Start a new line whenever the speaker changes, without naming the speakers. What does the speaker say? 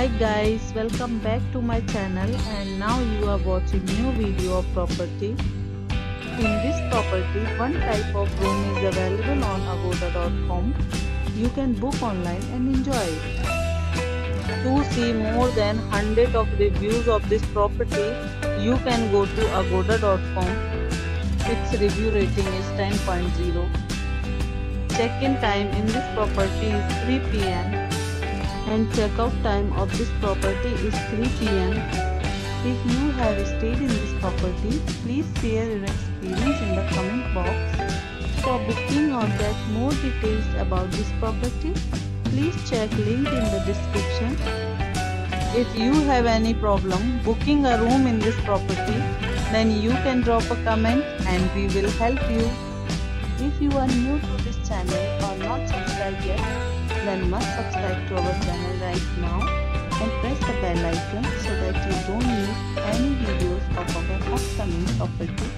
Hi guys, welcome back to my channel and now you are watching new video of property. In this property, one type of room is available on agoda.com. You can book online and enjoy it. To see more than 100 of reviews of this property, you can go to agoda.com. Its review rating is 10.0. Check-in time in this property is 3 pm and checkout time of this property is 3 pm. If you have stayed in this property, please share your experience in the comment box. For booking or get more details about this property, please check link in the description. If you have any problem booking a room in this property, then you can drop a comment and we will help you. If you are new to this channel or not subscribed yet, then must subscribe to our channel right now and press the bell icon so that you don't miss any videos of our upcoming property